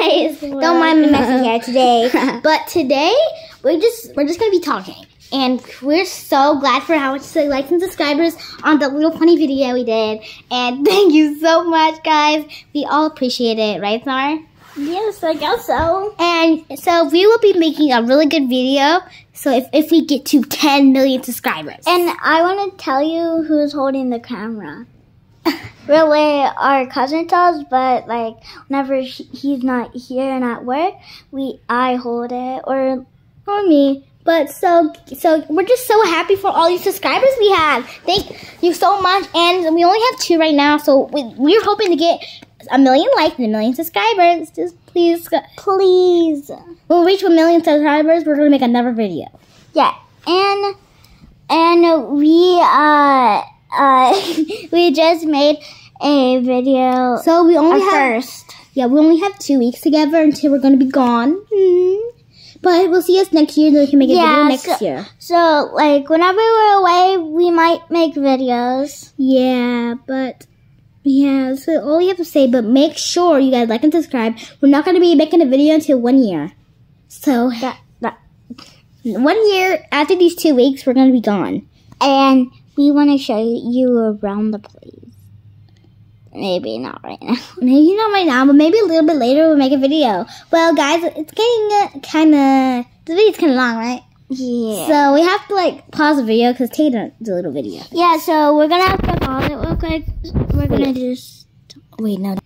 guys. Don't mind me messing hair today. But today we're just we're just gonna be talking. And we're so glad for how much likes and subscribers on the little funny video we did. And thank you so much, guys. We all appreciate it, right, Summer? Yes, I guess so. And so we will be making a really good video. So if, if we get to 10 million subscribers. And I want to tell you who's holding the camera. Really, our cousin does, but like whenever he's not here and at work, we I hold it or or me. But so so we're just so happy for all these subscribers we have. Thank you so much. And we only have two right now, so we, we're hoping to get a million likes and a million subscribers. Just please, please. When we reach a million subscribers, we're gonna make another video. Yeah, and and we uh uh we just made a video. So we only have first. Yeah, we only have two weeks together until we're gonna be gone. Mm -hmm. But we'll see us next year, and we can make a yeah, video next so, year. So, like, whenever we're away, we might make videos. Yeah, but yeah, so all you have to say. But make sure you guys like and subscribe. We're not gonna be making a video until one year. So that that one year after these two weeks, we're gonna be gone, and we want to show you around the place. Maybe not right now. Maybe not right now, but maybe a little bit later we'll make a video. Well, guys, it's getting uh, kind of, the video's kind of long, right? Yeah. So we have to like pause the video because Tatum did a little video. Yeah, so we're gonna have to pause it real quick. We're gonna just wait. No.